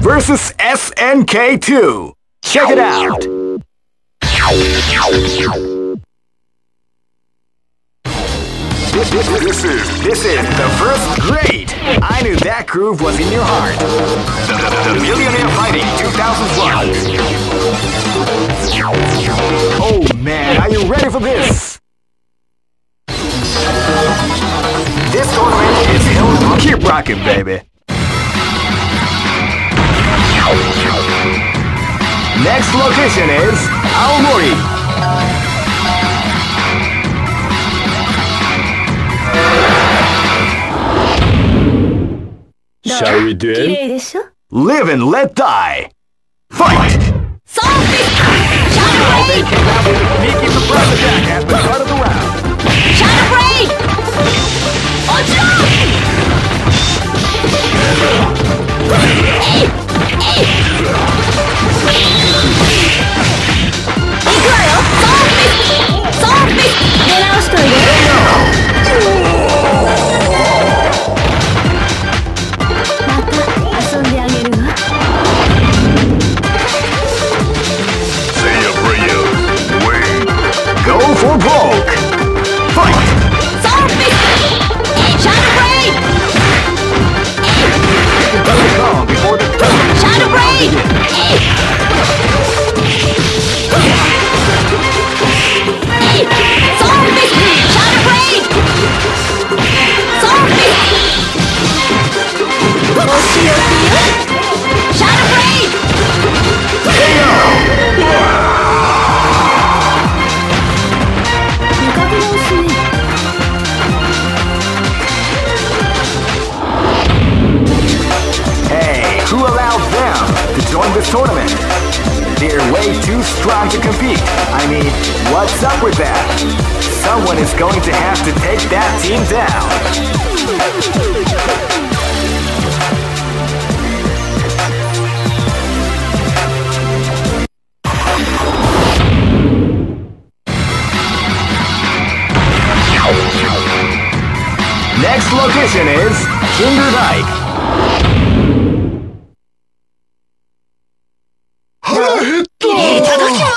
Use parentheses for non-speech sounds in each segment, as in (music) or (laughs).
versus SNK2. Check it out. This is this is the first grade. I knew that groove was in your heart. The, the, the Millionaire Fighting 2001. Oh man, are you ready for this? This tournament is held. Keep rocking, baby. Next location is Aomori. Shall we do it? Live and let die. Fight! Solve from has been part of the round. Going to have to take that team down. Next location is Kinderdijk.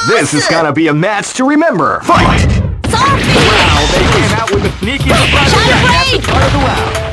This is gonna be a match to remember. Fight! They came out with a sneaky surprise attack at the start of the round.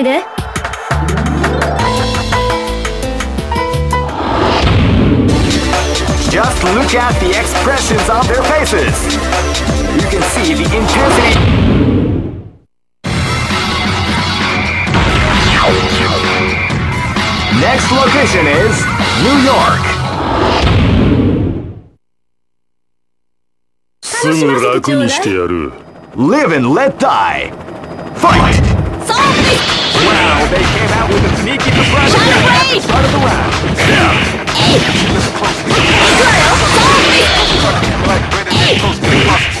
出直しといで Just look at the expressions on their faces. You can see the intensity. Next location is New York. すぐ楽にしてやる。 Live and let die. Fight! Wow, they came out with a sneaky surprise at the start of the round. Yeah. Listen closely. Israel, sorry! Like, where close to the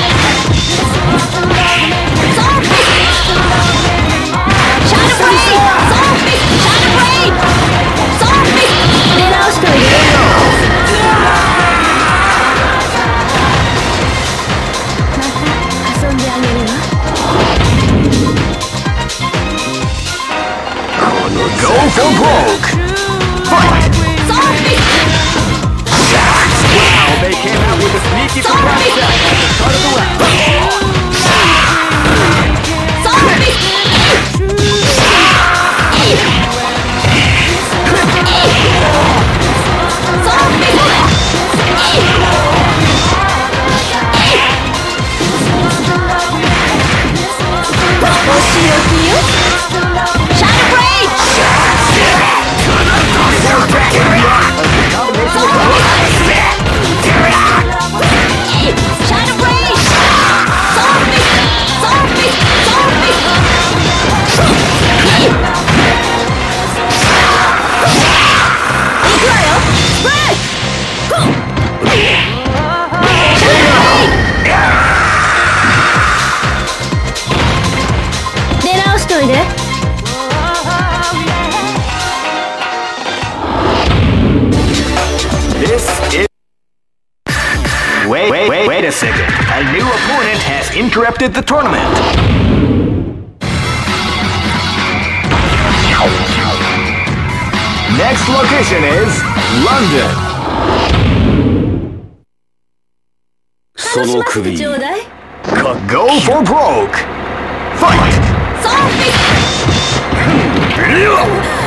second. A new opponent has interrupted the tournament. Next location is London. その首か Go for broke! Fight! ゾンビ (laughs)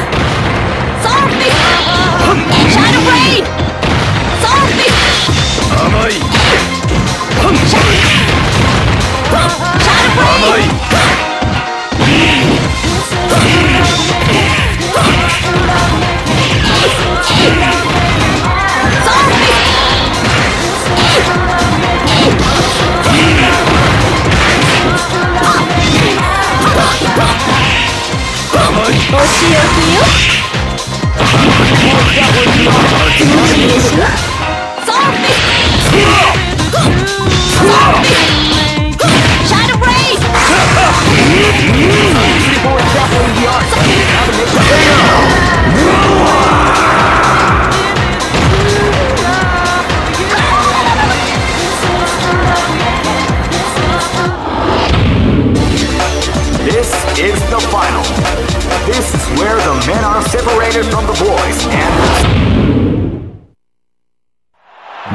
minute from the boys. And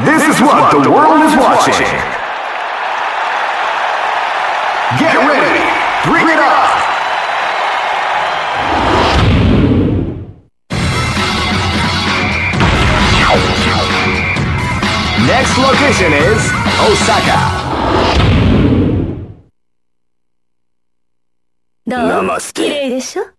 this, this is what the world is watching. Get ready. Bring it up. Next location is Osaka. Namaste. どう綺麗でしょ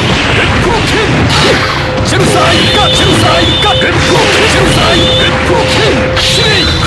Shit!